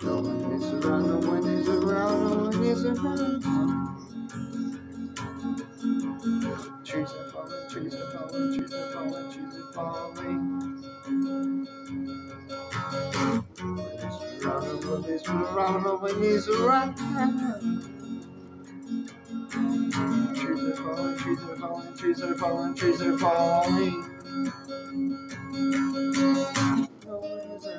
No one is around, no one is around, no one is around. Trees are falling, trees are falling, trees are falling, trees are falling. No one is around, no one is around, no one is around. Trees are falling, trees are falling, trees are falling, trees are falling.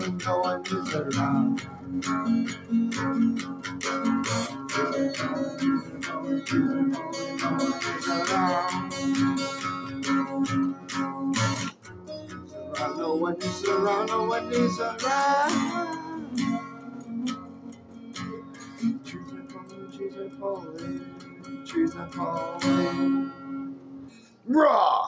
falling, no one is around. No one is around, no one is around. Trees are falling, trees are falling, trees are falling. Raw!